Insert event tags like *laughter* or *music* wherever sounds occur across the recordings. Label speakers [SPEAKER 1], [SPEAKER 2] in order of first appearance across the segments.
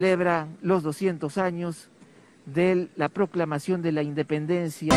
[SPEAKER 1] celebra los 200 años de la proclamación de la independencia.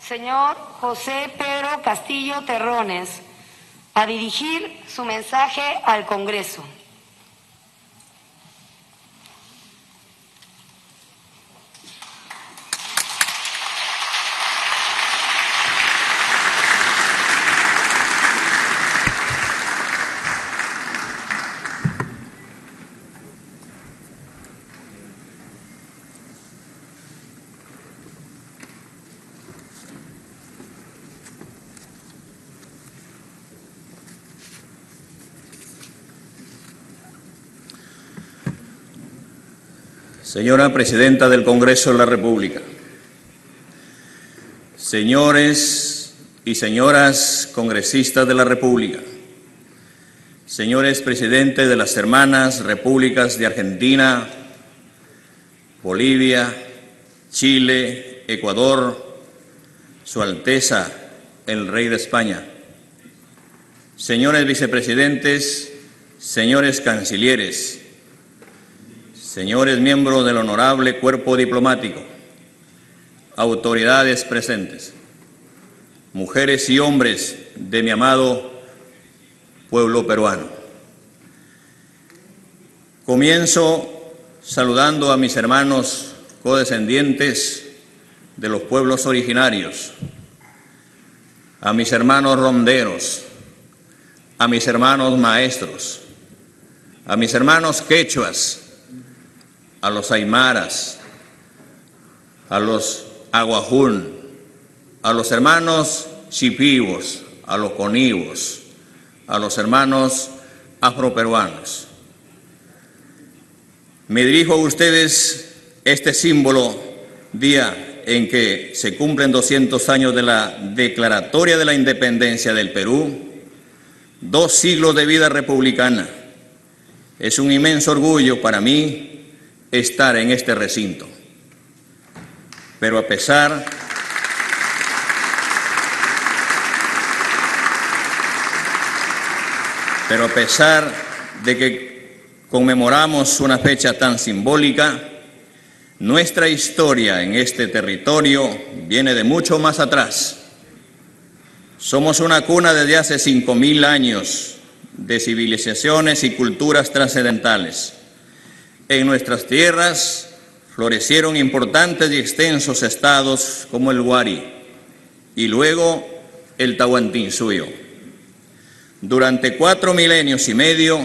[SPEAKER 2] Señor José Pedro Castillo Terrones, a dirigir su mensaje al Congreso.
[SPEAKER 3] Señora Presidenta del Congreso de la República, señores y señoras congresistas de la República, señores presidentes de las hermanas repúblicas de Argentina, Bolivia, Chile, Ecuador, Su Alteza, el Rey de España, señores vicepresidentes, señores cancilleres, señores miembros del honorable cuerpo diplomático, autoridades presentes, mujeres y hombres de mi amado pueblo peruano. Comienzo saludando a mis hermanos codescendientes de los pueblos originarios, a mis hermanos ronderos, a mis hermanos maestros, a mis hermanos quechuas, a los aymaras, a los aguajún, a los hermanos chipivos, a los conivos, a los hermanos afroperuanos. Me dirijo a ustedes este símbolo día en que se cumplen 200 años de la declaratoria de la independencia del Perú, dos siglos de vida republicana. Es un inmenso orgullo para mí estar en este recinto. Pero a pesar pero a pesar de que conmemoramos una fecha tan simbólica, nuestra historia en este territorio viene de mucho más atrás. Somos una cuna desde hace 5.000 años de civilizaciones y culturas trascendentales. En nuestras tierras florecieron importantes y extensos estados como el Huari y luego el Tahuantinsuyo. Durante cuatro milenios y medio,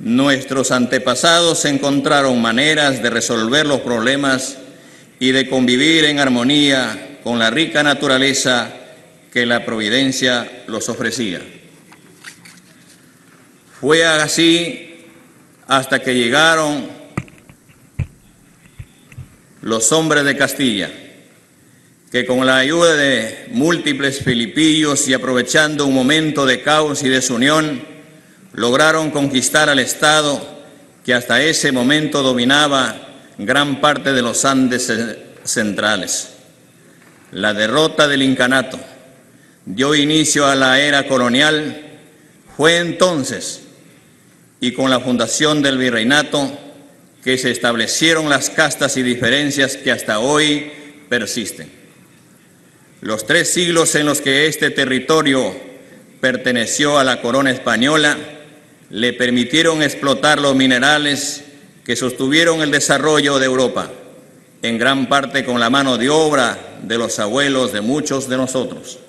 [SPEAKER 3] nuestros antepasados encontraron maneras de resolver los problemas y de convivir en armonía con la rica naturaleza que la providencia los ofrecía. Fue así hasta que llegaron los hombres de Castilla, que con la ayuda de múltiples filipillos y aprovechando un momento de caos y desunión, lograron conquistar al Estado que hasta ese momento dominaba gran parte de los Andes centrales. La derrota del incanato dio inicio a la era colonial, fue entonces y con la fundación del virreinato que se establecieron las castas y diferencias que hasta hoy persisten. Los tres siglos en los que este territorio perteneció a la corona española le permitieron explotar los minerales que sostuvieron el desarrollo de Europa, en gran parte con la mano de obra de los abuelos de muchos de nosotros.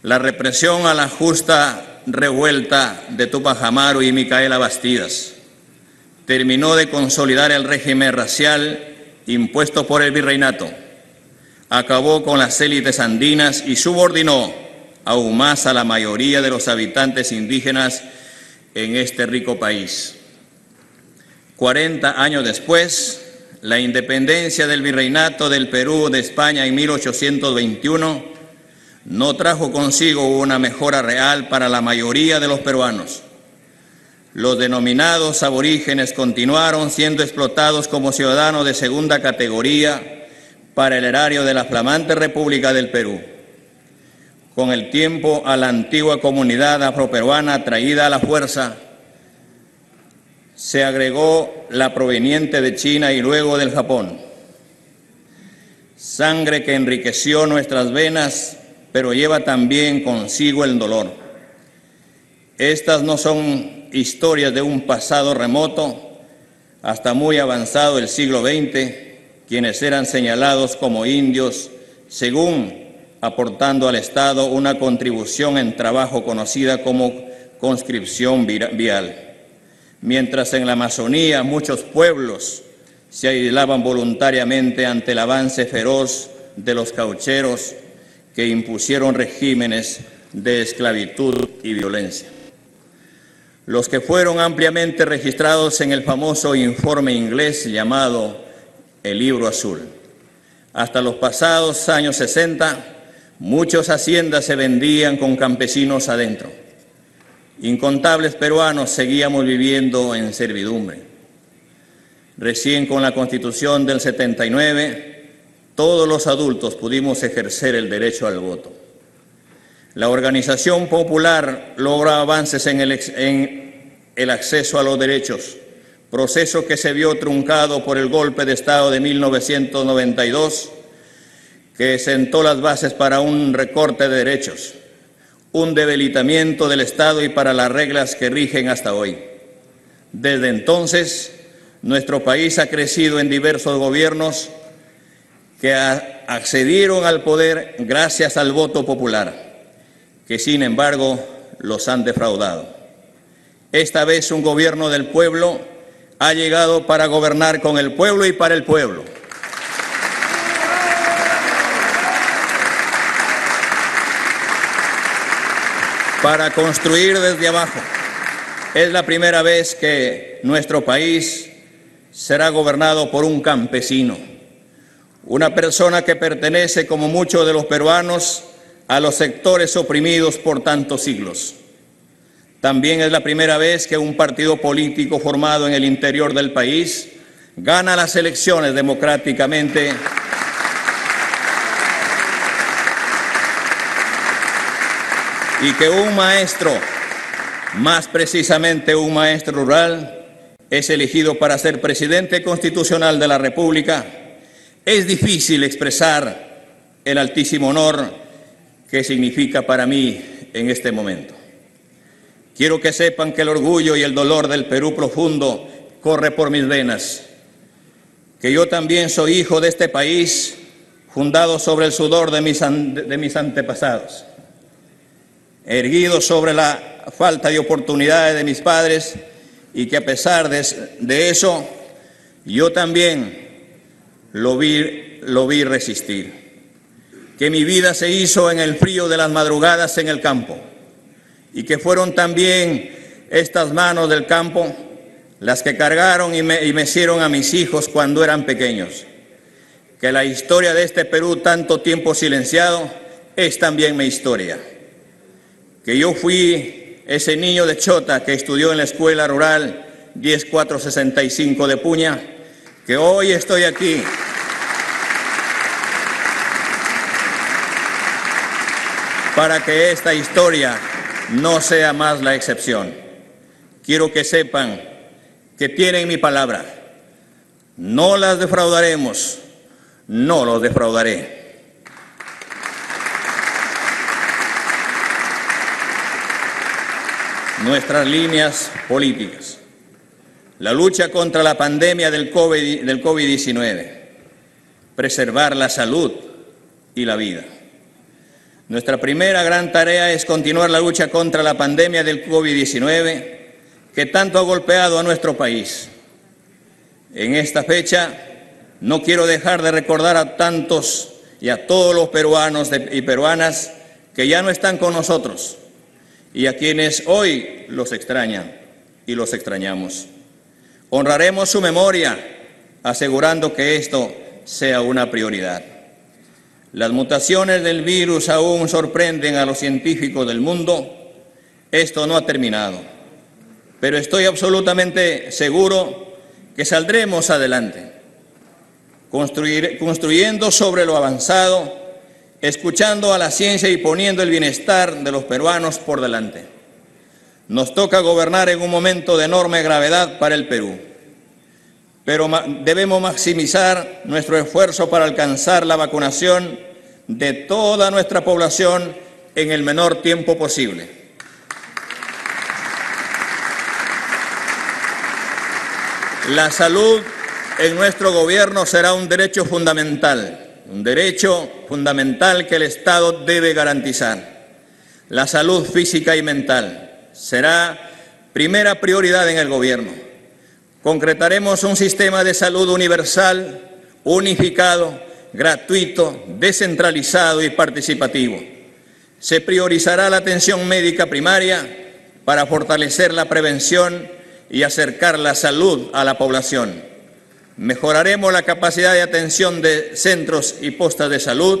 [SPEAKER 3] La represión a la justa revuelta de Tupac Amaru y Micaela Bastidas terminó de consolidar el régimen racial impuesto por el virreinato, acabó con las élites andinas y subordinó aún más a la mayoría de los habitantes indígenas en este rico país. 40 años después, la independencia del virreinato del Perú de España en 1821 no trajo consigo una mejora real para la mayoría de los peruanos. Los denominados aborígenes continuaron siendo explotados como ciudadanos de segunda categoría para el erario de la flamante República del Perú. Con el tiempo a la antigua comunidad afroperuana traída a la fuerza, se agregó la proveniente de China y luego del Japón. Sangre que enriqueció nuestras venas pero lleva también consigo el dolor. Estas no son historias de un pasado remoto, hasta muy avanzado el siglo XX, quienes eran señalados como indios, según aportando al Estado una contribución en trabajo conocida como conscripción vial. Mientras en la Amazonía muchos pueblos se aislaban voluntariamente ante el avance feroz de los caucheros, que impusieron regímenes de esclavitud y violencia. Los que fueron ampliamente registrados en el famoso informe inglés llamado el Libro Azul. Hasta los pasados años 60, muchas haciendas se vendían con campesinos adentro. Incontables peruanos seguíamos viviendo en servidumbre. Recién con la Constitución del 79, todos los adultos pudimos ejercer el derecho al voto. La organización popular logra avances en el, acceso a los derechos, proceso que se vio truncado por el golpe de Estado de 1992, que sentó las bases para un recorte de derechos, un debilitamiento del Estado y para las reglas que rigen hasta hoy. Desde entonces, nuestro país ha crecido en diversos gobiernos que accedieron al poder gracias al voto popular, que sin embargo los han defraudado. Esta vez un gobierno del pueblo ha llegado para gobernar con el pueblo y para el pueblo. Para construir desde abajo. Es la primera vez que nuestro país será gobernado por un campesino, una persona que pertenece, como muchos de los peruanos, a los sectores oprimidos por tantos siglos. También es la primera vez que un partido político formado en el interior del país gana las elecciones democráticamente. Y que un maestro, más precisamente un maestro rural, es elegido para ser presidente constitucional de la República, es difícil expresar el altísimo honor que significa para mí en este momento. Quiero que sepan que el orgullo y el dolor del Perú profundo corre por mis venas, que yo también soy hijo de este país fundado sobre el sudor de mis, de mis antepasados, erguido sobre la falta de oportunidades de mis padres y que a pesar de, de eso, yo también lo vi, lo vi resistir, que mi vida se hizo en el frío de las madrugadas en el campo y que fueron también estas manos del campo las que cargaron y, me, y mecieron a mis hijos cuando eran pequeños. Que la historia de este Perú tanto tiempo silenciado es también mi historia. Que yo fui ese niño de Chota que estudió en la escuela rural 10465 de Puña, que hoy estoy aquí. para que esta historia no sea más la excepción. Quiero que sepan que tienen mi palabra. No las defraudaremos, no los defraudaré. Nuestras líneas políticas. La lucha contra la pandemia del COVID-19. preservar la salud y la vida. Nuestra primera gran tarea es continuar la lucha contra la pandemia del COVID-19 que tanto ha golpeado a nuestro país. En esta fecha no quiero dejar de recordar a tantos y a todos los peruanos y peruanas que ya no están con nosotros y a quienes hoy los extrañan y los extrañamos. Honraremos su memoria asegurando que esto sea una prioridad. Las mutaciones del virus aún sorprenden a los científicos del mundo. Esto no ha terminado, pero estoy absolutamente seguro que saldremos adelante, construyendo sobre lo avanzado, escuchando a la ciencia y poniendo el bienestar de los peruanos por delante. Nos toca gobernar en un momento de enorme gravedad para el Perú, pero debemos maximizar nuestro esfuerzo para alcanzar la vacunación de toda nuestra población en el menor tiempo posible. La salud en nuestro gobierno será un derecho fundamental, un derecho fundamental que el Estado debe garantizar. La salud física y mental será primera prioridad en el gobierno. Concretaremos un sistema de salud universal, unificado, gratuito, descentralizado y participativo. Se priorizará la atención médica primaria para fortalecer la prevención y acercar la salud a la población. Mejoraremos la capacidad de atención de centros y postas de salud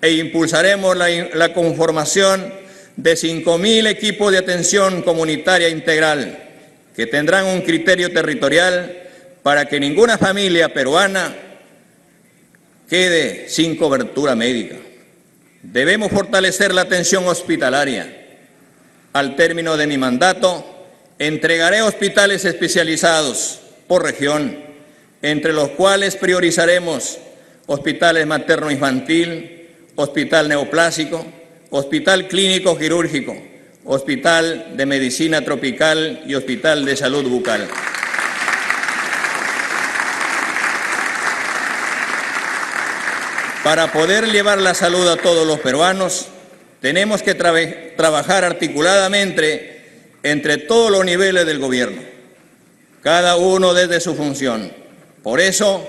[SPEAKER 3] e impulsaremos la, la conformación de 5.000 equipos de atención comunitaria integral que tendrán un criterio territorial para que ninguna familia peruana quede sin cobertura médica. Debemos fortalecer la atención hospitalaria. Al término de mi mandato, entregaré hospitales especializados por región, entre los cuales priorizaremos hospitales materno-infantil, hospital neoplásico, hospital clínico quirúrgico, hospital de medicina tropical y hospital de salud bucal. Para poder llevar la salud a todos los peruanos, tenemos que tra trabajar articuladamente entre todos los niveles del gobierno. cada uno desde su función. Por eso,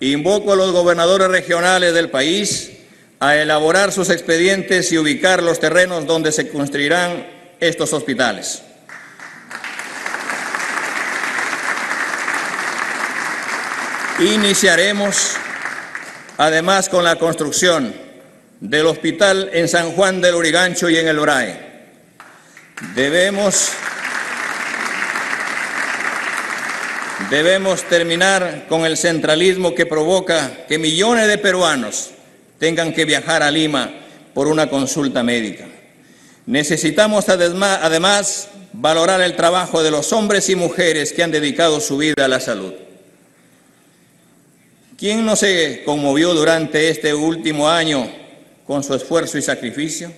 [SPEAKER 3] invoco a los gobernadores regionales del país a elaborar sus expedientes y ubicar los terrenos donde se construirán estos hospitales. Iniciaremos además con la construcción del hospital en San Juan del Urigancho y en el Orae. Debemos, debemos terminar con el centralismo que provoca que millones de peruanos tengan que viajar a Lima por una consulta médica. Necesitamos además valorar el trabajo de los hombres y mujeres que han dedicado su vida a la salud. ¿Quién no se conmovió durante este último año con su esfuerzo y sacrificio?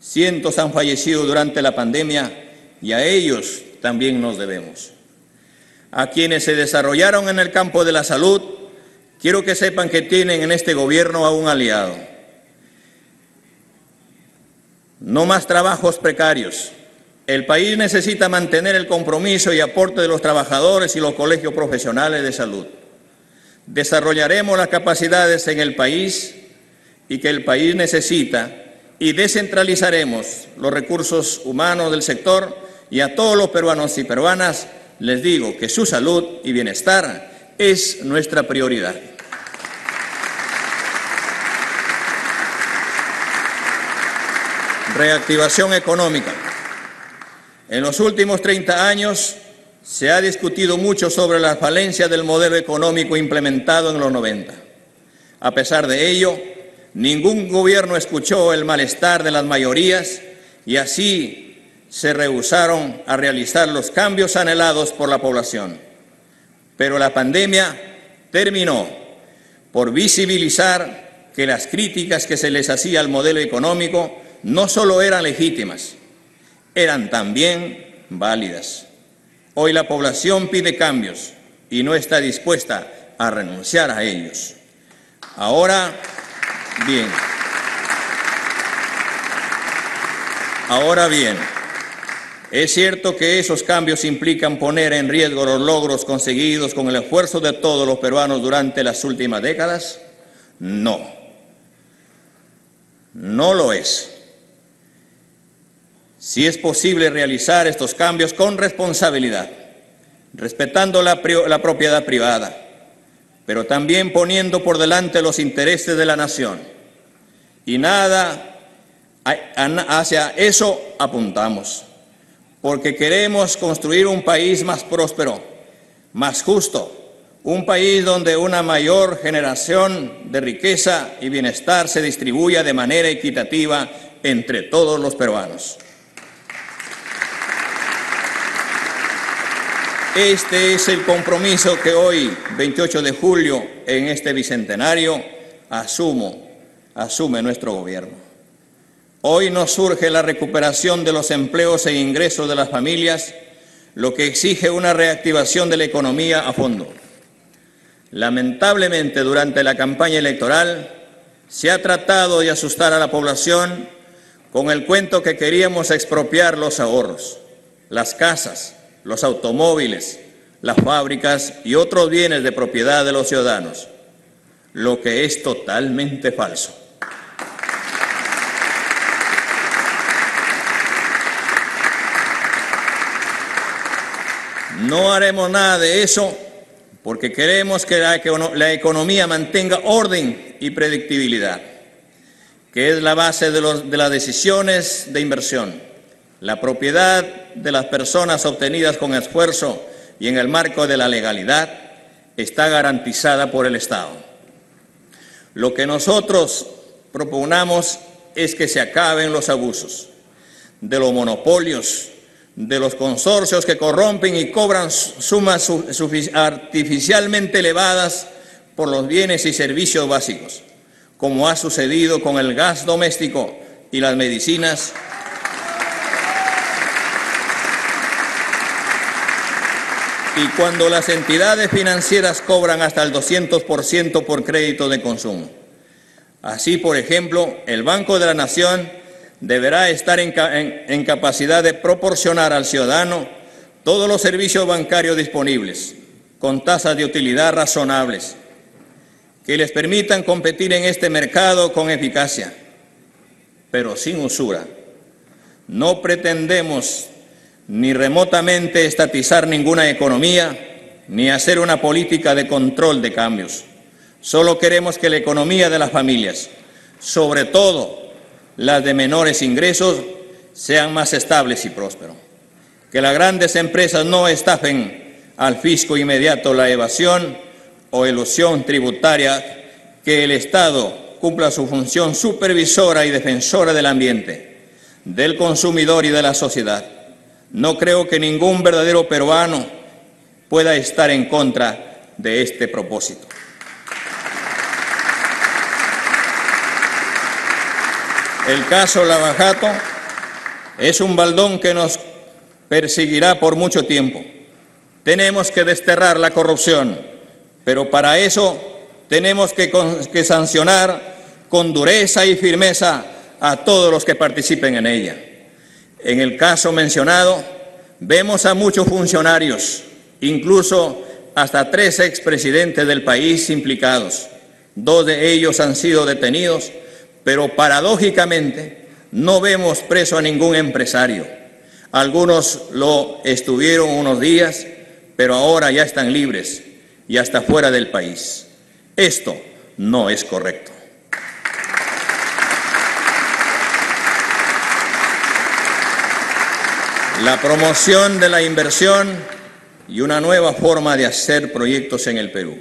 [SPEAKER 3] Cientos han fallecido durante la pandemia y a ellos también nos debemos. A quienes se desarrollaron en el campo de la salud, quiero que sepan que tienen en este gobierno a un aliado. No más trabajos precarios. El país necesita mantener el compromiso y aporte de los trabajadores y los colegios profesionales de salud desarrollaremos las capacidades en el país y que el país necesita y descentralizaremos los recursos humanos del sector y a todos los peruanos y peruanas les digo que su salud y bienestar es nuestra prioridad. Reactivación económica. En los últimos 30 años se ha discutido mucho sobre la falencia del modelo económico implementado en los 90. A pesar de ello, ningún gobierno escuchó el malestar de las mayorías y así se rehusaron a realizar los cambios anhelados por la población. Pero la pandemia terminó por visibilizar que las críticas que se les hacía al modelo económico no solo eran legítimas, eran también válidas. Hoy la población pide cambios y no está dispuesta a renunciar a ellos. Ahora, bien. Ahora bien, ¿es cierto que esos cambios implican poner en riesgo los logros conseguidos con el esfuerzo de todos los peruanos durante las últimas décadas? No. No lo es si es posible realizar estos cambios con responsabilidad, respetando la, propiedad privada, pero también poniendo por delante los intereses de la nación. Y nada hacia eso apuntamos, porque queremos construir un país más próspero, más justo, un país donde una mayor generación de riqueza y bienestar se distribuya de manera equitativa entre todos los peruanos. Este es el compromiso que hoy, 28 de julio, en este bicentenario, asumo, asume nuestro gobierno. Hoy nos surge la recuperación de los empleos e ingresos de las familias, lo que exige una reactivación de la economía a fondo. Lamentablemente, durante la campaña electoral, se ha tratado de asustar a la población con el cuento que queríamos expropiar los ahorros, las casas, los automóviles, las fábricas y otros bienes de propiedad de los ciudadanos, lo que es totalmente falso. No haremos nada de eso porque queremos que la, economía mantenga orden y predictibilidad, que es la base de, las decisiones de inversión. La propiedad de las personas obtenidas con esfuerzo y en el marco de la legalidad está garantizada por el Estado. Lo que nosotros proponemos es que se acaben los abusos de los monopolios, de los consorcios que corrompen y cobran sumas artificialmente elevadas por los bienes y servicios básicos, como ha sucedido con el gas doméstico y las medicinas y cuando las entidades financieras cobran hasta el 200% por crédito de consumo. Así, por ejemplo, el Banco de la Nación deberá estar en, capacidad de proporcionar al ciudadano todos los servicios bancarios disponibles, con tasas de utilidad razonables, que les permitan competir en este mercado con eficacia, pero sin usura. No pretendemos ni remotamente estatizar ninguna economía, ni hacer una política de control de cambios. Solo queremos que la economía de las familias, sobre todo las de menores ingresos, sean más estables y prósperos. Que las grandes empresas no estafen al fisco inmediato la evasión o ilusión tributaria, que el Estado cumpla su función supervisora y defensora del ambiente, del consumidor y de la sociedad. No creo que ningún verdadero peruano pueda estar en contra de este propósito. El caso Lavajato es un baldón que nos perseguirá por mucho tiempo. Tenemos que desterrar la corrupción, pero para eso tenemos que, que, sancionar con dureza y firmeza a todos los que participen en ella. En el caso mencionado, vemos a muchos funcionarios, incluso hasta tres expresidentes del país implicados. Dos de ellos han sido detenidos, pero paradójicamente no vemos preso a ningún empresario. Algunos lo estuvieron unos días, pero ahora ya están libres y hasta fuera del país. Esto no es correcto. La promoción de la inversión y una nueva forma de hacer proyectos en el Perú.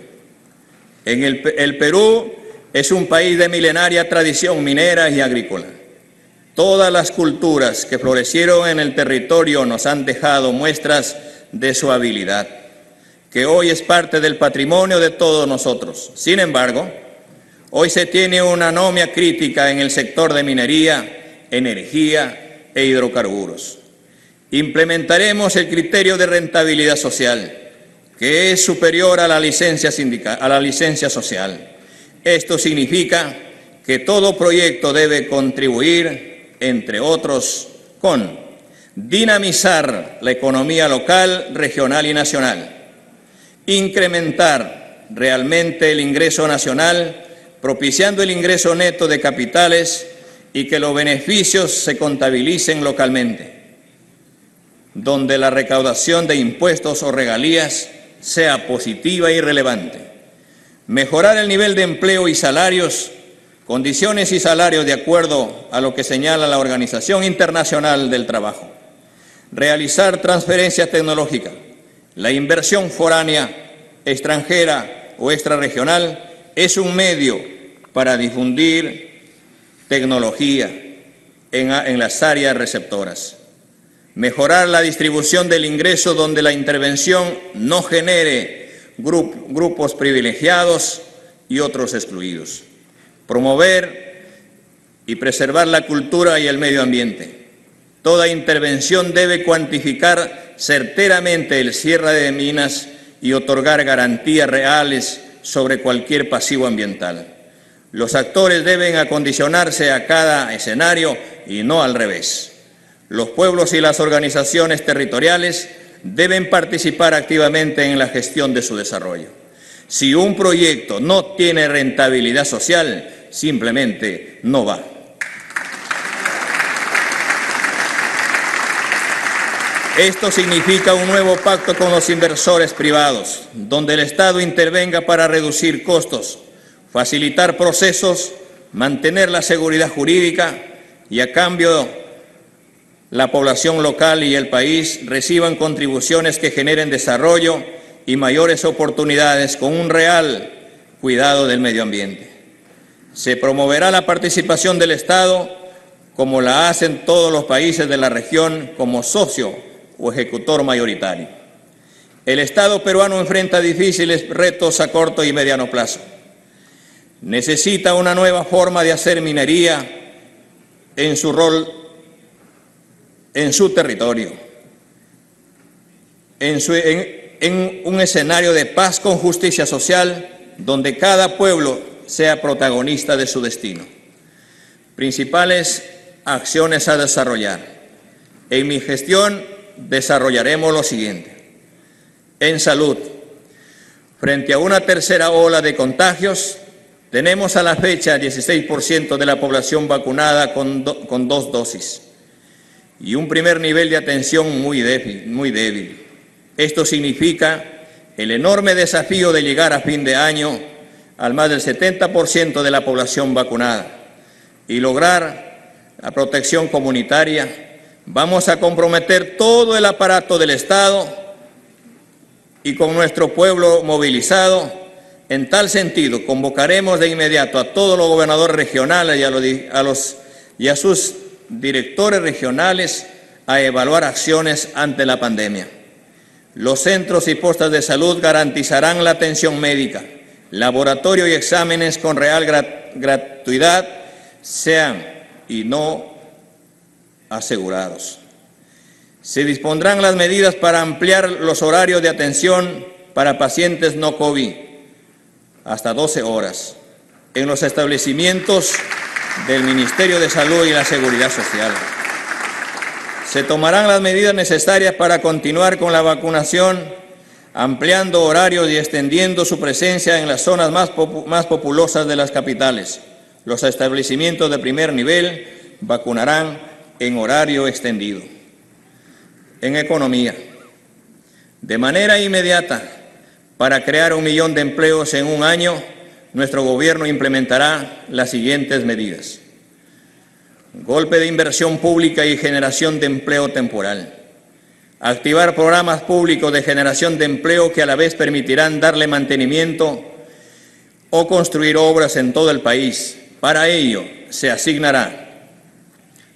[SPEAKER 3] En el, el, Perú es un país de milenaria tradición minera y agrícola. Todas las culturas que florecieron en el territorio nos han dejado muestras de su habilidad que hoy es parte del patrimonio de todos nosotros. Sin embargo, hoy se tiene una anomia crítica en el sector de minería, energía e hidrocarburos. Implementaremos el criterio de rentabilidad social, que es superior a la licencia, a la licencia social. Esto significa que todo proyecto debe contribuir, entre otros, con dinamizar la economía local, regional y nacional incrementar realmente el ingreso nacional, propiciando el ingreso neto de capitales y que los beneficios se contabilicen localmente, donde la recaudación de impuestos o regalías sea positiva y relevante. Mejorar el nivel de empleo y salarios, condiciones y salarios de acuerdo a lo que señala la Organización Internacional del Trabajo. Realizar transferencias tecnológicas la inversión foránea, extranjera o extrarregional es un medio para difundir tecnología en, las áreas receptoras. Mejorar la distribución del ingreso donde la intervención no genere grupos privilegiados y otros excluidos. Promover y preservar la cultura y el medio ambiente. Toda intervención debe cuantificar certeramente el cierre de minas y otorgar garantías reales sobre cualquier pasivo ambiental. Los actores deben acondicionarse a cada escenario y no al revés. Los pueblos y las organizaciones territoriales deben participar activamente en la gestión de su desarrollo. Si un proyecto no tiene rentabilidad social, simplemente no va. Esto significa un nuevo pacto con los inversores privados, donde el Estado intervenga para reducir costos, facilitar procesos, mantener la seguridad jurídica y a cambio la población local y el país reciban contribuciones que generen desarrollo y mayores oportunidades con un real cuidado del medio ambiente. Se promoverá la participación del Estado como la hacen todos los países de la región como socio o ejecutor mayoritario. El Estado peruano enfrenta difíciles retos a corto y mediano plazo. Necesita una nueva forma de hacer minería en su rol, en su territorio, en, un escenario de paz con justicia social donde cada pueblo sea protagonista de su destino. Principales acciones a desarrollar. En mi gestión desarrollaremos lo siguiente. En salud, frente a una tercera ola de contagios, tenemos a la fecha 16% de la población vacunada con, dos dosis y un primer nivel de atención muy débil, muy débil. Esto significa el enorme desafío de llegar a fin de año al más del 70% de la población vacunada y lograr la protección comunitaria. Vamos a comprometer todo el aparato del Estado y con nuestro pueblo movilizado en tal sentido, convocaremos de inmediato a todos los gobernadores regionales y a, los, y a sus directores regionales a evaluar acciones ante la pandemia. Los centros y postas de salud garantizarán la atención médica, laboratorio y exámenes con real gratuidad sean y no asegurados. Se dispondrán las medidas para ampliar los horarios de atención para pacientes no COVID hasta 12 horas en los establecimientos del Ministerio de Salud y la Seguridad Social. Se tomarán las medidas necesarias para continuar con la vacunación, ampliando horarios y extendiendo su presencia en las zonas más, más populosas de las capitales. Los establecimientos de primer nivel vacunarán en horario extendido. En economía, de manera inmediata, para crear un millón de empleos en un año, nuestro gobierno implementará las siguientes medidas. Golpe de inversión pública y generación de empleo temporal. Activar programas públicos de generación de empleo que a la vez permitirán darle mantenimiento o construir obras en todo el país. Para ello se asignará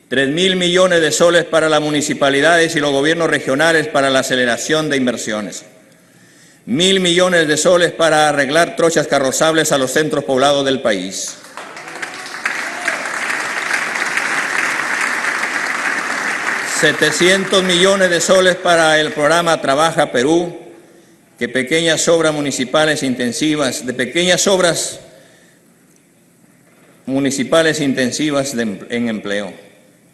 [SPEAKER 3] 3 mil millones de soles para las municipalidades y los gobiernos regionales para la aceleración de inversiones mil millones de soles para arreglar trochas carrozables a los centros poblados del país. ...700 millones de soles para el programa Trabaja Perú... ...que pequeñas obras municipales intensivas... ...de pequeñas obras municipales intensivas en empleo...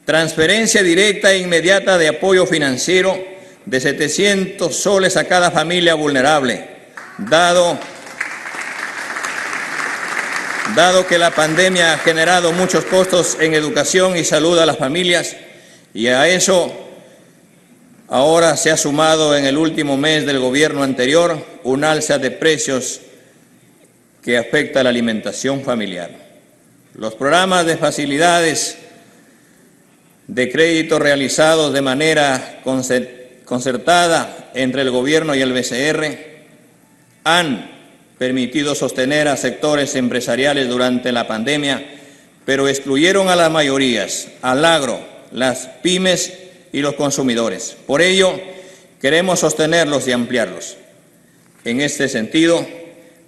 [SPEAKER 3] ...transferencia directa e inmediata de apoyo financiero de 700 soles a cada familia vulnerable, dado, dado que la pandemia ha generado muchos costos en educación y salud a las familias y a eso ahora se ha sumado en el último mes del gobierno anterior un alza de precios que afecta a la alimentación familiar. Los programas de facilidades de crédito realizados de manera concertada entre el Gobierno y el BCR han permitido sostener a sectores empresariales durante la pandemia, pero excluyeron a las mayorías, al agro, las pymes y los consumidores. Por ello, queremos sostenerlos y ampliarlos. En este sentido,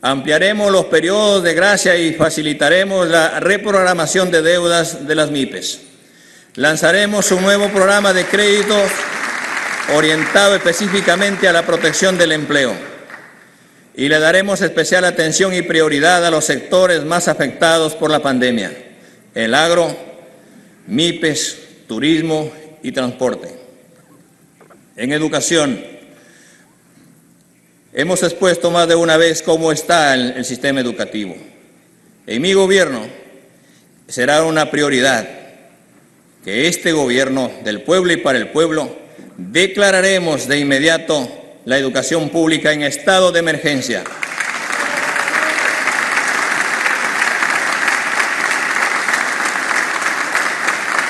[SPEAKER 3] ampliaremos los periodos de gracia y facilitaremos la reprogramación de deudas de las MIPES. Lanzaremos un nuevo programa de crédito orientado específicamente a la protección del empleo. Y le daremos especial atención y prioridad a los sectores más afectados por la pandemia, el agro, MIPES, turismo y transporte. En educación, hemos expuesto más de una vez cómo está el, sistema educativo. En mi gobierno será una prioridad que este gobierno del pueblo y para el pueblo declararemos de inmediato la educación pública en estado de emergencia.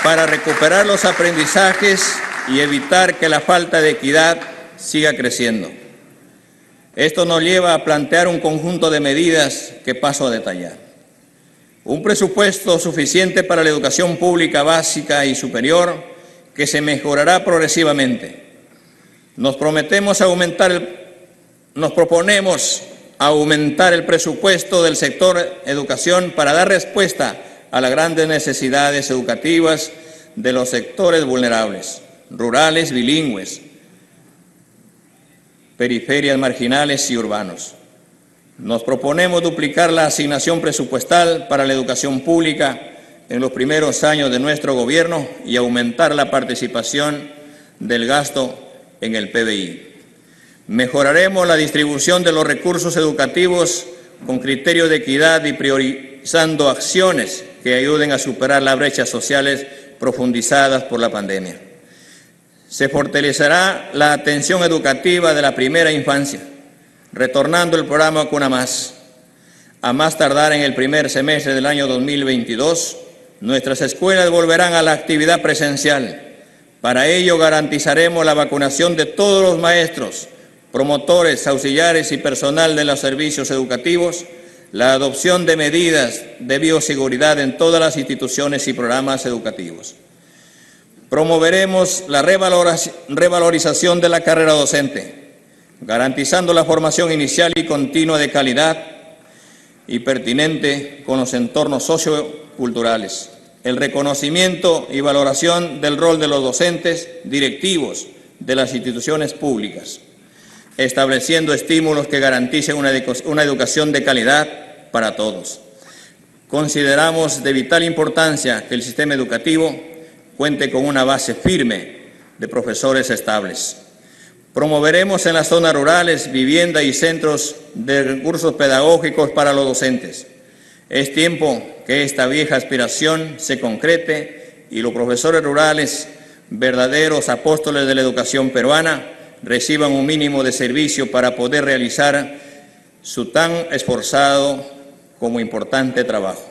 [SPEAKER 3] para recuperar los aprendizajes y evitar que la falta de equidad siga creciendo. Esto nos lleva a plantear un conjunto de medidas que paso a detallar. Un presupuesto suficiente para la educación pública básica y superior que se mejorará progresivamente. Nos prometemos aumentar el, nos proponemos aumentar el presupuesto del sector educación para dar respuesta a las grandes necesidades educativas de los sectores vulnerables, rurales, bilingües, periferias marginales y urbanos. Nos proponemos duplicar la asignación presupuestal para la educación pública en los primeros años de nuestro gobierno y aumentar la participación del gasto en el PBI. Mejoraremos la distribución de los recursos educativos con criterio de equidad y priorizando acciones que ayuden a superar las brechas sociales profundizadas por la pandemia. Se fortalecerá la atención educativa de la primera infancia, retornando el programa Cuna Más. A más tardar en el primer semestre del año 2022, nuestras escuelas volverán a la actividad presencial. Para ello garantizaremos la vacunación de todos los maestros, promotores, auxiliares y personal de los servicios educativos, la adopción de medidas de bioseguridad en todas las instituciones y programas educativos. Promoveremos la revalorización de la carrera docente, garantizando la formación inicial y continua de calidad y pertinente con los entornos socioculturales, el reconocimiento y valoración del rol de los docentes directivos de las instituciones públicas, estableciendo estímulos que garanticen una, una educación de calidad para todos. Consideramos de vital importancia que el sistema educativo cuente con una base firme de profesores estables. Promoveremos en las zonas rurales vivienda y centros de recursos pedagógicos para los docentes. Es tiempo que esta vieja aspiración se concrete y los profesores rurales, verdaderos apóstoles de la educación peruana, reciban un mínimo de servicio para poder realizar su tan esforzado como importante trabajo.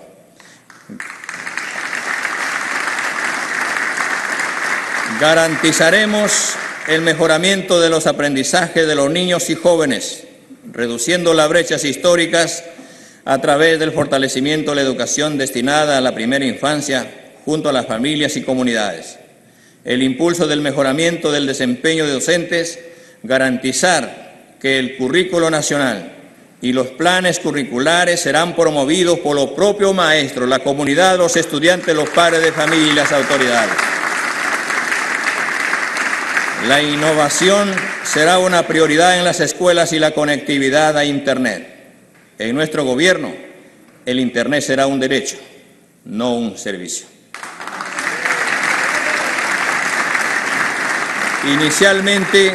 [SPEAKER 3] Garantizaremos el mejoramiento de los aprendizajes de los niños y jóvenes, reduciendo las brechas históricas a través del fortalecimiento de la educación destinada a la primera infancia junto a las familias y comunidades. El impulso del mejoramiento del desempeño de docentes, garantizar que el currículo nacional y los planes curriculares serán promovidos por los propios maestros, la comunidad, los estudiantes, los padres de familia y las autoridades. La innovación será una prioridad en las escuelas y la conectividad a Internet. En nuestro gobierno, el Internet será un derecho, no un servicio. Inicialmente,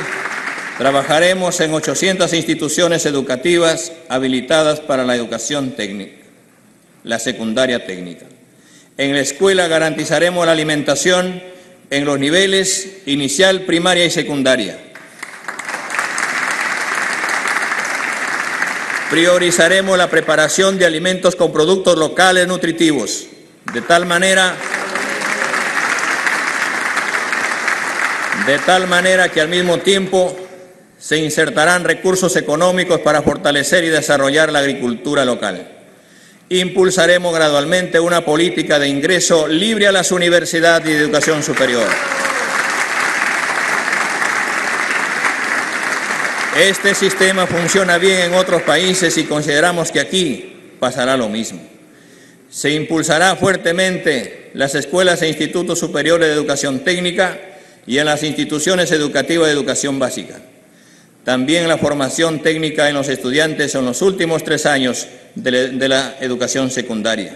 [SPEAKER 3] trabajaremos en 800 instituciones educativas habilitadas para la educación técnica, la secundaria técnica. En la escuela garantizaremos la alimentación en los niveles inicial, primaria y secundaria. Priorizaremos la preparación de alimentos con productos locales nutritivos, de tal manera de tal manera que al mismo tiempo se insertarán recursos económicos para fortalecer y desarrollar la agricultura local. Impulsaremos gradualmente una política de ingreso libre a las universidades y de educación superior. Este sistema funciona bien en otros países y consideramos que aquí pasará lo mismo. Se impulsará fuertemente las escuelas e institutos superiores de educación técnica y en las instituciones educativas de educación básica. También la formación técnica en los estudiantes en los últimos tres años de la, educación secundaria.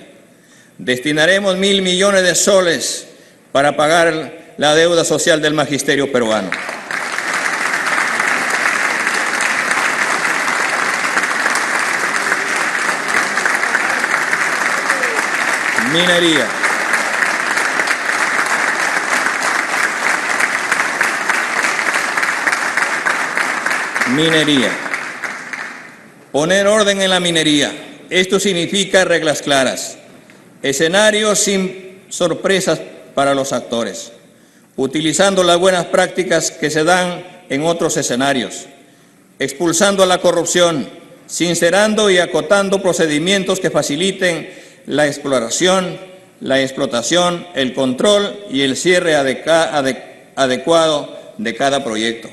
[SPEAKER 3] Destinaremos mil millones de soles para pagar la deuda social del magisterio peruano. Minería. Minería. Poner orden en la minería. Esto significa reglas claras, escenarios sin sorpresas para los actores, utilizando las buenas prácticas que se dan en otros escenarios, expulsando la corrupción, sincerando y acotando procedimientos que faciliten la exploración, la explotación, el control y el cierre adecuado de cada proyecto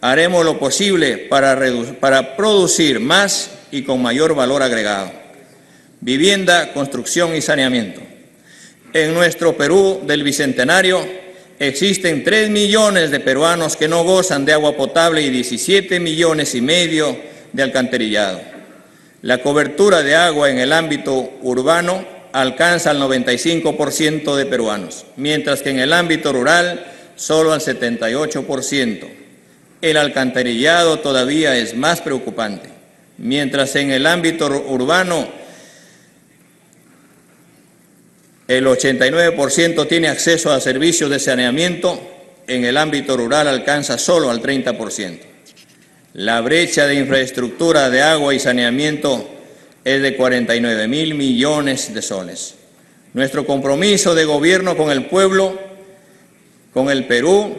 [SPEAKER 3] haremos lo posible para, producir más y con mayor valor agregado. Vivienda, construcción y saneamiento. En nuestro Perú del Bicentenario existen 3 millones de peruanos que no gozan de agua potable y 17 millones y medio de alcantarillado. La cobertura de agua en el ámbito urbano alcanza al 95% de peruanos, mientras que en el ámbito rural solo al 78%. el alcantarillado todavía es más preocupante. Mientras en el ámbito urbano el 89% tiene acceso a servicios de saneamiento, en el ámbito rural alcanza solo al 30%. La brecha de infraestructura de agua y saneamiento es de 49 mil millones de soles. Nuestro compromiso de gobierno con el pueblo, con el Perú,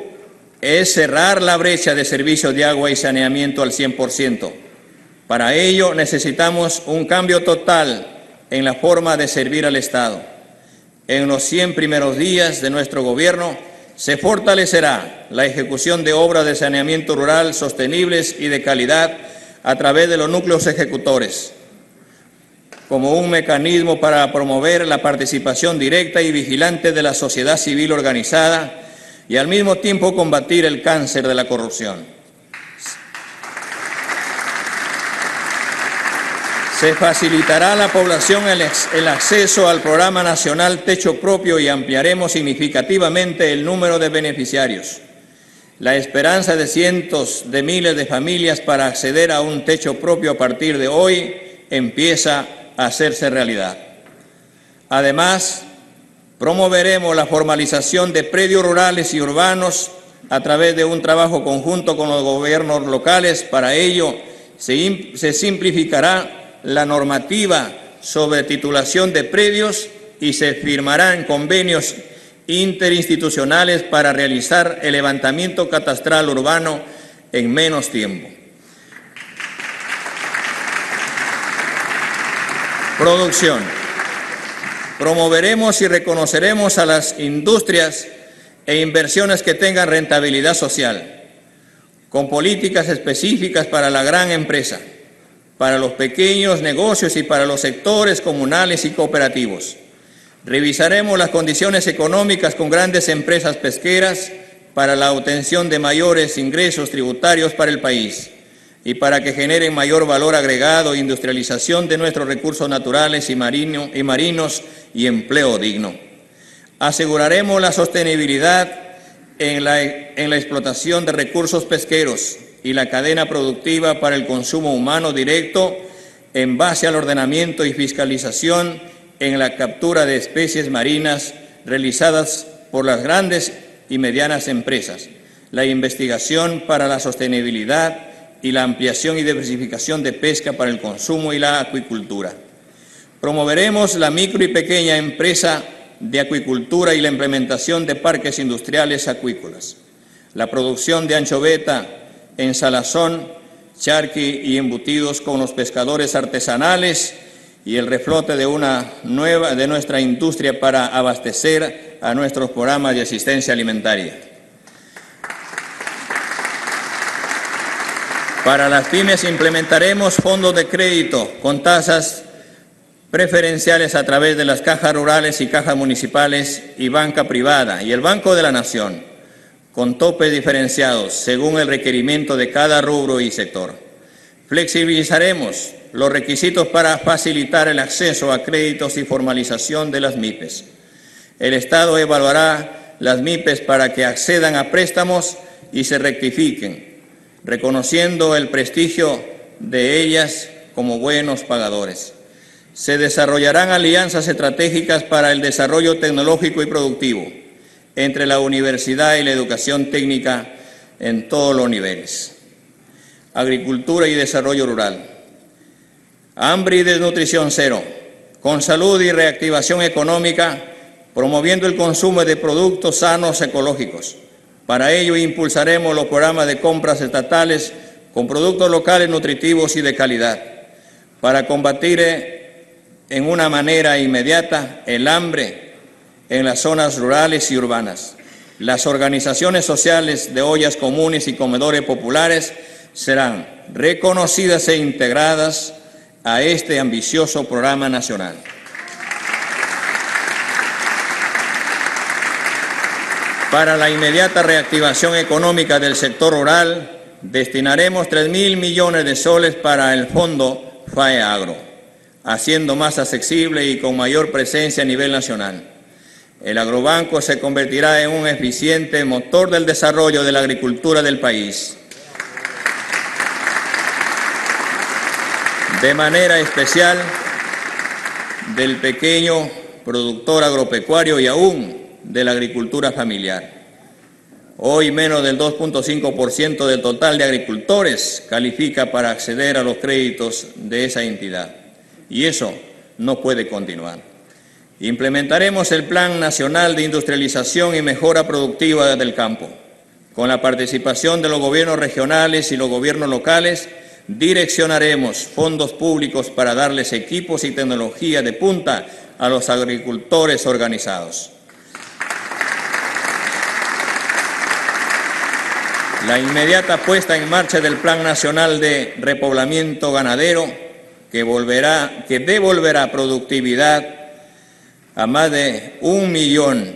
[SPEAKER 3] es cerrar la brecha de servicios de agua y saneamiento al 100%. Para ello necesitamos un cambio total en la forma de servir al Estado en los 100 primeros días de nuestro gobierno se fortalecerá la ejecución de obras de saneamiento rural sostenibles y de calidad a través de los núcleos ejecutores, como un mecanismo para promover la participación directa y vigilante de la sociedad civil organizada y al mismo tiempo combatir el cáncer de la corrupción. Se facilitará a la población el, acceso al programa nacional Techo Propio y ampliaremos significativamente el número de beneficiarios. La esperanza de cientos de miles de familias para acceder a un techo propio a partir de hoy empieza a hacerse realidad. Además, promoveremos la formalización de predios rurales y urbanos a través de un trabajo conjunto con los gobiernos locales. Para ello, se, simplificará la normativa sobre titulación de predios y se firmarán convenios interinstitucionales para realizar el levantamiento catastral urbano en menos tiempo. Producción. Promoveremos y reconoceremos a las industrias e inversiones que tengan rentabilidad social, con políticas específicas para la gran empresa para los pequeños negocios y para los sectores comunales y cooperativos. Revisaremos las condiciones económicas con grandes empresas pesqueras para la obtención de mayores ingresos tributarios para el país y para que generen mayor valor agregado e industrialización de nuestros recursos naturales y, marinos y empleo digno. Aseguraremos la sostenibilidad en la explotación de recursos pesqueros, y la cadena productiva para el consumo humano directo en base al ordenamiento y fiscalización en la captura de especies marinas realizadas por las grandes y medianas empresas, la investigación para la sostenibilidad y la ampliación y diversificación de pesca para el consumo y la acuicultura. Promoveremos la micro y pequeña empresa de acuicultura y la implementación de parques industriales acuícolas, la producción de anchoveta, en salazón, charqui y embutidos con los pescadores artesanales y el reflote de una nueva de nuestra industria para abastecer a nuestros programas de asistencia alimentaria. Para las pymes implementaremos fondos de crédito con tasas preferenciales a través de las cajas rurales y cajas municipales y banca privada y el Banco de la Nación con topes diferenciados según el requerimiento de cada rubro y sector. Flexibilizaremos los requisitos para facilitar el acceso a créditos y formalización de las MIPES. El Estado evaluará las MIPES para que accedan a préstamos y se rectifiquen, reconociendo el prestigio de ellas como buenos pagadores. Se desarrollarán alianzas estratégicas para el desarrollo tecnológico y productivo entre la universidad y la educación técnica en todos los niveles. Agricultura y desarrollo rural. Hambre y desnutrición cero. Con salud y reactivación económica, promoviendo el consumo de productos sanos ecológicos. Para ello impulsaremos los programas de compras estatales con productos locales nutritivos y de calidad, para combatir eh, en una manera inmediata el hambre en las zonas rurales y urbanas. Las organizaciones sociales de ollas comunes y comedores populares serán reconocidas e integradas a este ambicioso programa nacional. Para la inmediata reactivación económica del sector rural, destinaremos 3 mil millones de soles para el fondo FAE Agro, haciendo más accesible y con mayor presencia a nivel nacional. El agrobanco se convertirá en un eficiente motor del desarrollo de la agricultura del país. De manera especial, del pequeño productor agropecuario y aún de la agricultura familiar. Hoy menos del 2.5% del total de agricultores califica para acceder a los créditos de esa entidad. Y eso no puede continuar. Implementaremos el Plan Nacional de Industrialización y Mejora Productiva del Campo. Con la participación de los gobiernos regionales y los gobiernos locales, direccionaremos fondos públicos para darles equipos y tecnología de punta a los agricultores organizados. La inmediata puesta en marcha del Plan Nacional de Repoblamiento Ganadero, que, volverá, que devolverá productividad a más de un millón,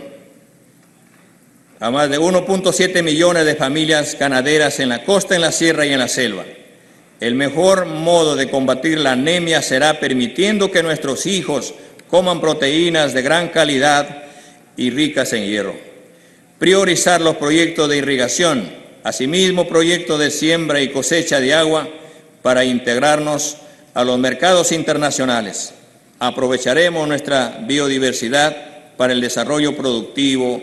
[SPEAKER 3] a más de 1.7 millones de familias ganaderas en la costa, en la sierra y en la selva. El mejor modo de combatir la anemia será permitiendo que nuestros hijos coman proteínas de gran calidad y ricas en hierro. Priorizar los proyectos de irrigación Asimismo, proyecto de siembra y cosecha de agua para integrarnos a los mercados internacionales. Aprovecharemos nuestra biodiversidad para el desarrollo productivo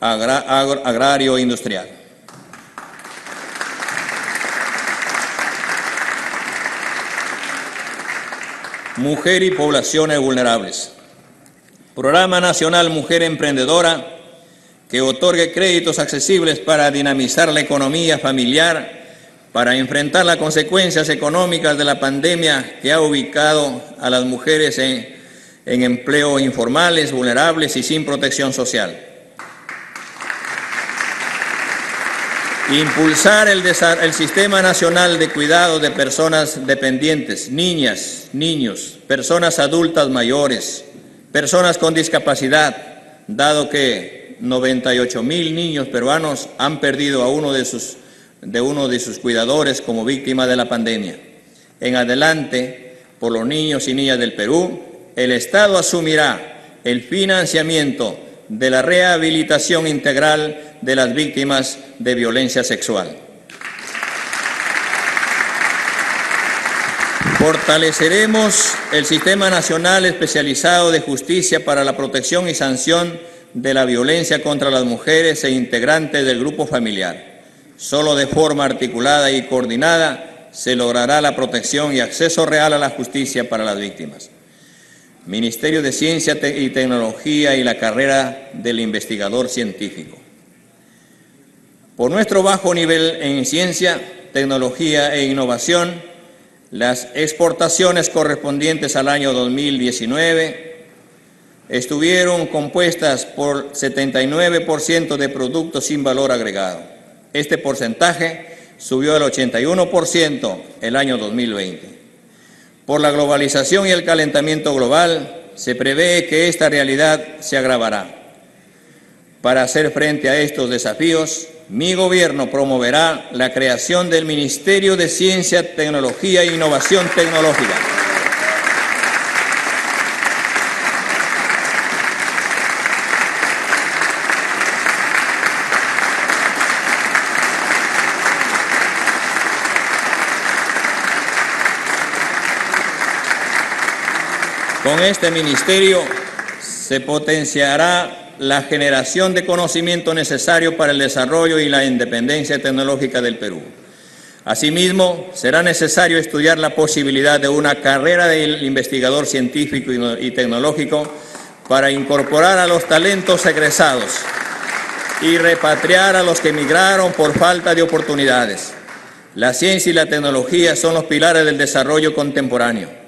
[SPEAKER 3] agrario e industrial. Mujer y poblaciones vulnerables. Programa Nacional Mujer Emprendedora que otorgue créditos accesibles para dinamizar la economía familiar, para enfrentar las consecuencias económicas de la pandemia que ha ubicado a las mujeres en, en empleo informales, vulnerables y sin protección social. Impulsar el, el, Sistema Nacional de Cuidado de Personas Dependientes, niñas, niños, personas adultas mayores, personas con discapacidad, dado que 98 mil niños peruanos han perdido a uno de sus, de uno de sus cuidadores como víctima de la pandemia. En adelante, por los niños y niñas del Perú, el Estado asumirá el financiamiento de la rehabilitación integral de las víctimas de violencia sexual. Fortaleceremos el Sistema Nacional Especializado de Justicia para la Protección y Sanción de la violencia contra las mujeres e integrantes del grupo familiar. Solo de forma articulada y coordinada se logrará la protección y acceso real a la justicia para las víctimas. Ministerio de Ciencia y Tecnología y la carrera del investigador científico. Por nuestro bajo nivel en ciencia, tecnología e innovación, las exportaciones correspondientes al año 2019 estuvieron compuestas por 79% de productos sin valor agregado. Este porcentaje subió al 81% el año 2020. Por la globalización y el calentamiento global, se prevé que esta realidad se agravará. Para hacer frente a estos desafíos, mi gobierno promoverá la creación del Ministerio de Ciencia, Tecnología e Innovación Tecnológica Con este ministerio se potenciará la generación de conocimiento necesario para el desarrollo y la independencia tecnológica del Perú. Asimismo, será necesario estudiar la posibilidad de una carrera de investigador científico y tecnológico para incorporar a los talentos egresados y repatriar a los que emigraron por falta de oportunidades. La ciencia y la tecnología son los pilares del desarrollo contemporáneo.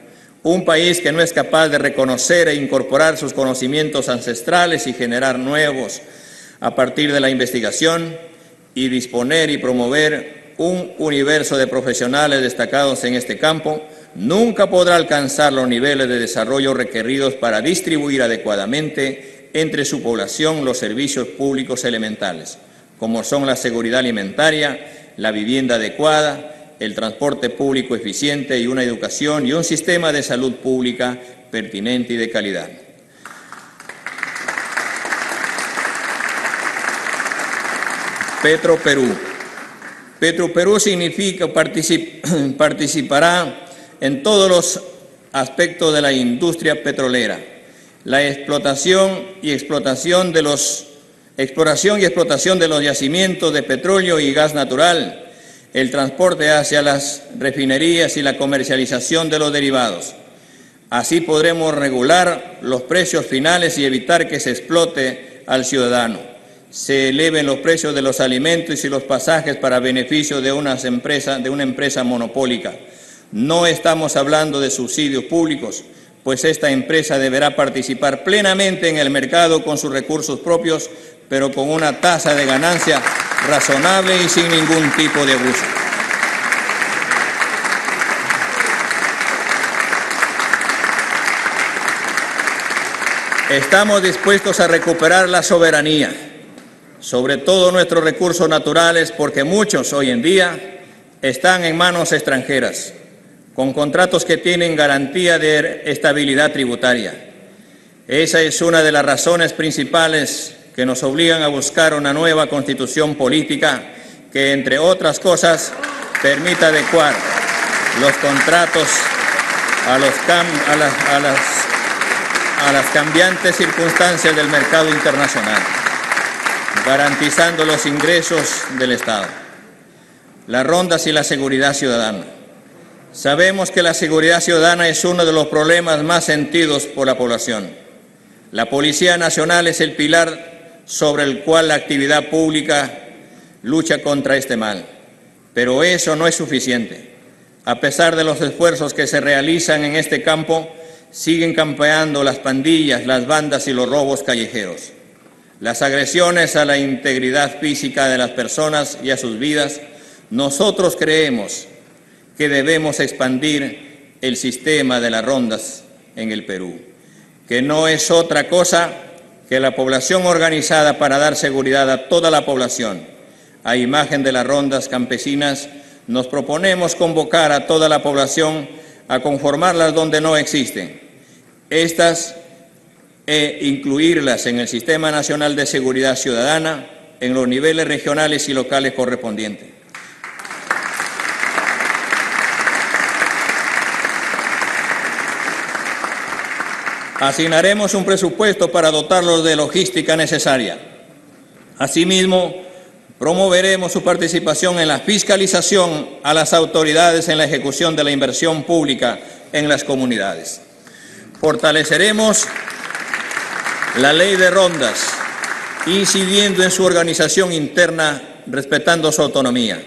[SPEAKER 3] Un país que no es capaz de reconocer e incorporar sus conocimientos ancestrales y generar nuevos. A partir de la investigación y disponer y promover un universo de profesionales destacados en este campo, nunca podrá alcanzar los niveles de desarrollo requeridos para distribuir adecuadamente entre su población los servicios públicos elementales, como son la seguridad alimentaria, la vivienda adecuada, el transporte público eficiente y una educación y un sistema de salud pública pertinente y de calidad. Petro Perú. Petro Perú significa particip, *clears throat* participará en todos los aspectos de la industria petrolera, la explotación y explotación de los exploración y explotación de los yacimientos de petróleo y gas natural, el transporte hacia las refinerías y la comercialización de los derivados. Así podremos regular los precios finales y evitar que se explote al ciudadano, se eleven los precios de los alimentos y los pasajes para beneficio de, de una empresa monopólica. No estamos hablando de subsidios públicos, pues esta empresa deberá participar plenamente en el mercado con sus recursos propios, pero con una tasa de ganancia razonable y sin ningún tipo de abuso. Estamos dispuestos a recuperar la soberanía sobre todos nuestros recursos naturales porque muchos hoy en día están en manos extranjeras, con contratos que tienen garantía de estabilidad tributaria. Esa es una de las razones principales que nos obligan a buscar una nueva constitución política que, entre otras cosas, permita adecuar los contratos a, las, las cambiantes circunstancias del mercado internacional, garantizando los ingresos del Estado. Las rondas y la seguridad ciudadana. Sabemos que la seguridad ciudadana es uno de los problemas más sentidos por la población. La Policía Nacional es el pilar sobre el cual la actividad pública lucha contra este mal. Pero eso no es suficiente. A pesar de los esfuerzos que se realizan en este campo, siguen campeando las pandillas, las bandas y los robos callejeros. Las agresiones a la integridad física de las personas y a sus vidas, nosotros creemos que debemos expandir el sistema de las rondas en el Perú, que no es otra cosa que la población organizada para dar seguridad a toda la población. A imagen de las rondas campesinas, nos proponemos convocar a toda la población a conformarlas donde no existen. Estas e incluirlas en el Sistema Nacional de Seguridad Ciudadana en los niveles regionales y locales correspondientes. Asignaremos un presupuesto para dotarlos de logística necesaria. Asimismo, promoveremos su participación en la fiscalización a las autoridades en la ejecución de la inversión pública en las comunidades. Fortaleceremos la ley de rondas, incidiendo en su organización interna, respetando su autonomía.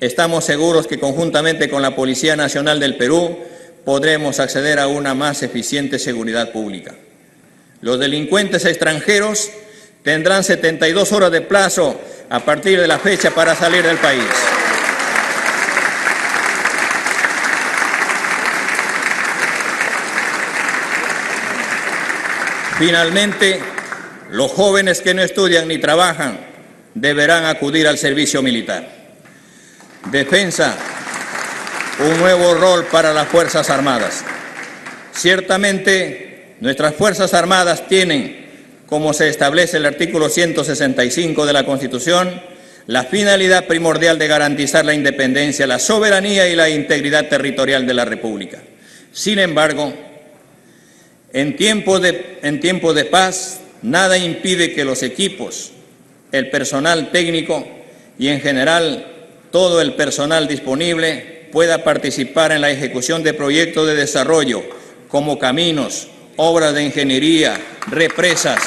[SPEAKER 3] Estamos seguros que conjuntamente con la Policía Nacional del Perú podremos acceder a una más eficiente seguridad pública. Los delincuentes extranjeros tendrán 72 horas de plazo a partir de la fecha para salir del país. Finalmente, los jóvenes que no estudian ni trabajan deberán acudir al servicio militar. Defensa un nuevo rol para las Fuerzas Armadas. Ciertamente, nuestras Fuerzas Armadas tienen, como se establece el artículo 165 de la Constitución, la finalidad primordial de garantizar la independencia, la soberanía y la integridad territorial de la República. Sin embargo, en tiempos de, en tiempo de paz, nada impide que los equipos, el personal técnico y en general todo el personal disponible pueda participar en la ejecución de proyectos de desarrollo como caminos, obras de ingeniería, represas.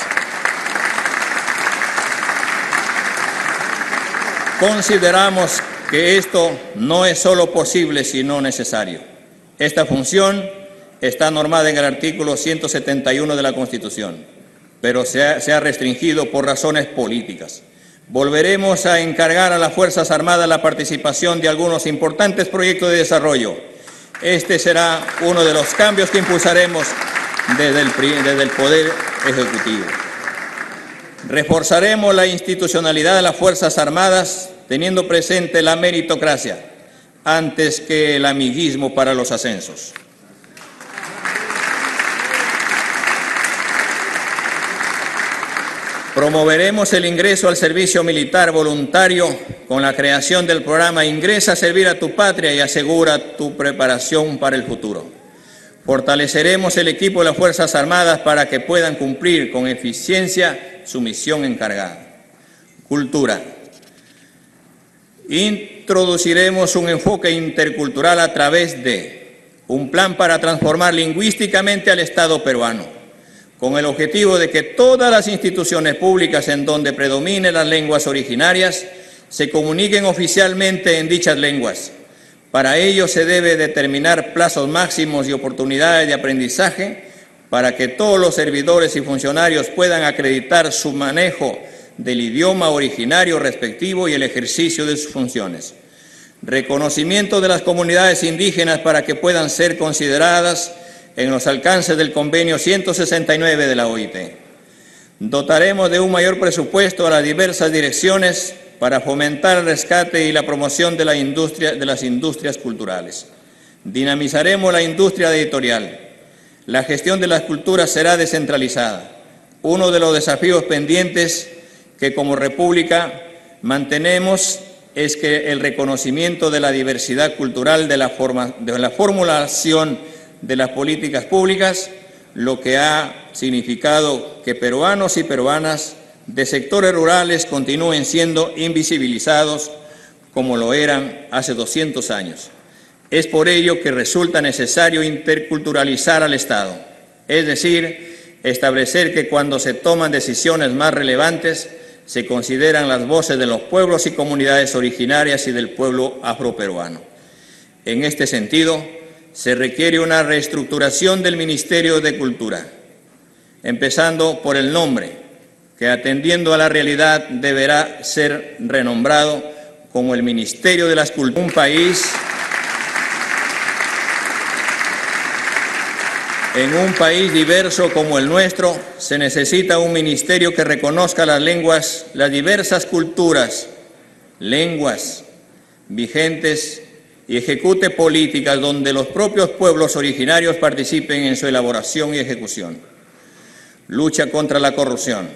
[SPEAKER 3] Consideramos que esto no es solo posible, sino necesario. Esta función está normada en el artículo 171 de la Constitución, pero se ha, se ha restringido por razones políticas. Volveremos a encargar a las Fuerzas Armadas la participación de algunos importantes proyectos de desarrollo. Este será uno de los cambios que impulsaremos desde el, desde el Poder Ejecutivo. Reforzaremos la institucionalidad de las Fuerzas Armadas teniendo presente la meritocracia antes que el amiguismo para los ascensos. Promoveremos el ingreso al servicio militar voluntario con la creación del programa Ingresa a servir a tu patria y asegura tu preparación para el futuro. Fortaleceremos el equipo de las Fuerzas Armadas para que puedan cumplir con eficiencia su misión encargada. Cultura. Introduciremos un enfoque intercultural a través de un plan para transformar lingüísticamente al Estado peruano, con el objetivo de que todas las instituciones públicas en donde predominen las lenguas originarias se comuniquen oficialmente en dichas lenguas. Para ello se debe determinar plazos máximos y oportunidades de aprendizaje para que todos los servidores y funcionarios puedan acreditar su manejo del idioma originario respectivo y el ejercicio de sus funciones. Reconocimiento de las comunidades indígenas para que puedan ser consideradas en los alcances del convenio 169 de la OIT. Dotaremos de un mayor presupuesto a las diversas direcciones para fomentar el rescate y la promoción de, las industrias culturales. Dinamizaremos la industria editorial. La gestión de las culturas será descentralizada. Uno de los desafíos pendientes que como República mantenemos es que el reconocimiento de la diversidad cultural de la, forma, de la formulación de las políticas públicas, lo que ha significado que peruanos y peruanas de sectores rurales continúen siendo invisibilizados como lo eran hace 200 años. Es por ello que resulta necesario interculturalizar al Estado, es decir, establecer que cuando se toman decisiones más relevantes, se consideran las voces de los pueblos y comunidades originarias y del pueblo afroperuano. En este sentido, se requiere una reestructuración del Ministerio de Cultura, empezando por el nombre, que atendiendo a la realidad deberá ser renombrado como el Ministerio de las Culturas. Un país En un país diverso como el nuestro se necesita un ministerio que reconozca las lenguas, las diversas culturas, lenguas vigentes y ejecute políticas donde los propios pueblos originarios participen en su elaboración y ejecución. Lucha contra la corrupción.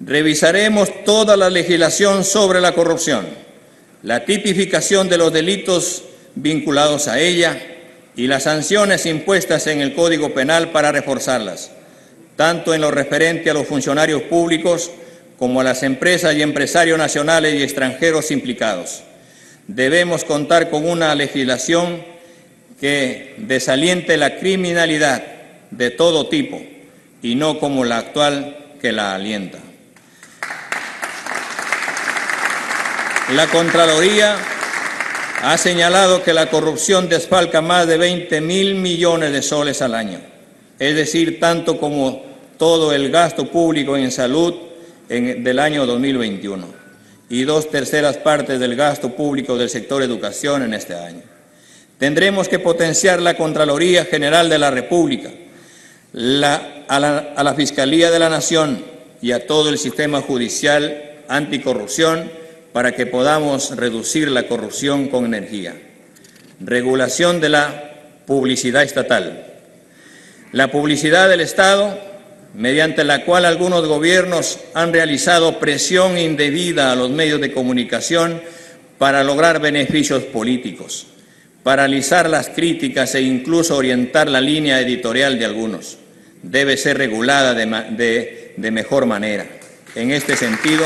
[SPEAKER 3] Revisaremos toda la legislación sobre la corrupción, la tipificación de los delitos vinculados a ella, y las sanciones impuestas en el Código Penal para reforzarlas, tanto en lo referente a los funcionarios públicos como a las empresas y empresarios nacionales y extranjeros implicados. Debemos contar con una legislación que desaliente la criminalidad de todo tipo y no como la actual que la alienta. La Contraloría ha señalado que la corrupción desfalca más de 20 mil millones de soles al año, es decir, tanto como todo el gasto público en salud del año 2021 y dos terceras partes del gasto público del sector educación en este año. Tendremos que potenciar la Contraloría General de la República, a, la, a la Fiscalía de la Nación y a todo el sistema judicial anticorrupción para que podamos reducir la corrupción con energía. Regulación de la publicidad estatal. La publicidad del Estado, mediante la cual algunos gobiernos han realizado presión indebida a los medios de comunicación para lograr beneficios políticos, paralizar las críticas e incluso orientar la línea editorial de algunos, debe ser regulada de, de, mejor manera. En este sentido,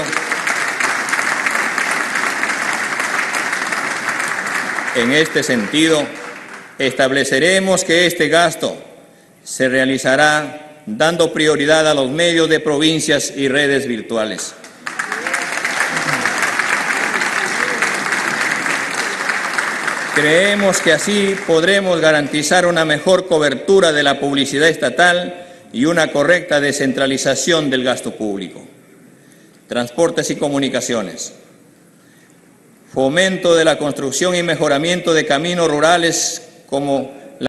[SPEAKER 3] En este sentido, estableceremos que este gasto se realizará dando prioridad a los medios de provincias y redes virtuales. Creemos que así podremos garantizar una mejor cobertura de la publicidad estatal y una correcta descentralización del gasto público. Transportes y comunicaciones fomento de la construcción y mejoramiento de caminos rurales como